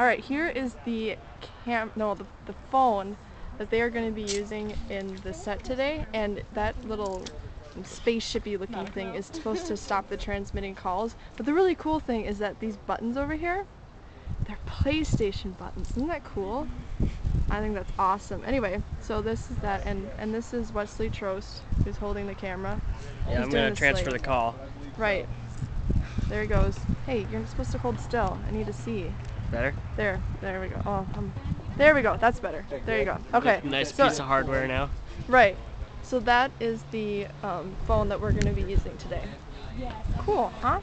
All right, here is the cam. No, the the phone that they are going to be using in the set today, and that little spaceshipy looking thing is supposed to stop the transmitting calls. But the really cool thing is that these buttons over here, they're PlayStation buttons. Isn't that cool? I think that's awesome. Anyway, so this is that, and and this is Wesley Trost who's holding the camera. Yeah, He's I'm gonna transfer slate. the call. Right. There he goes. Hey, you're supposed to hold still. I need to see. Better? There, there we go. Oh, um, there we go. That's better. There you go. Okay. Nice so- piece of hardware now. Right. So that is the um, phone that we're going to be using today. Cool, huh?